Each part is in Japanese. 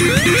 Yeah.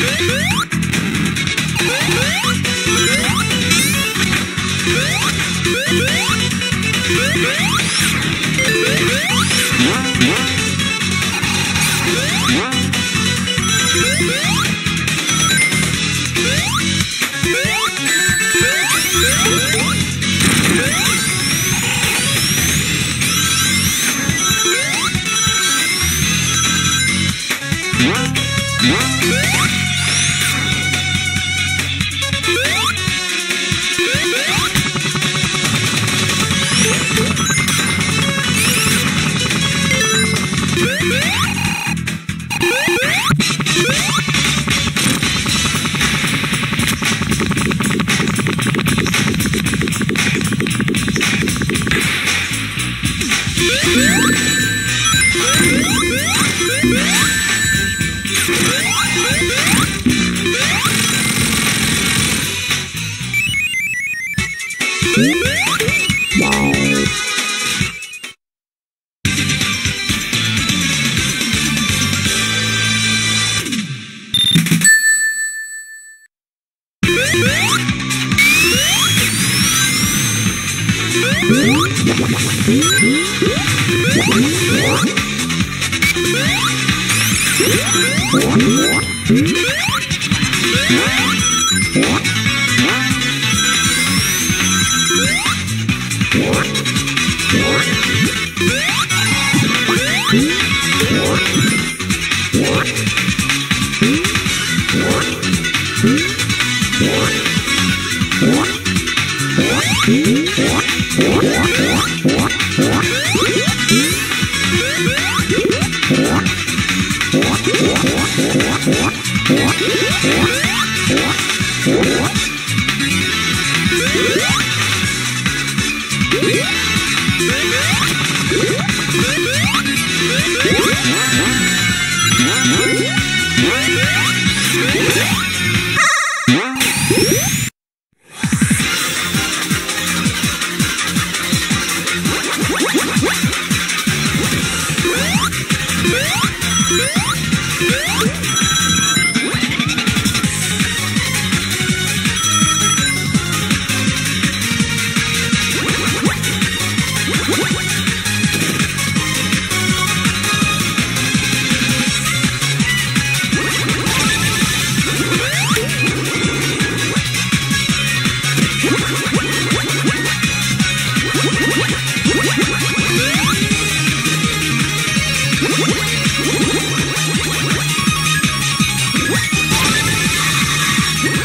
Woo! What?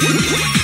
Yeah.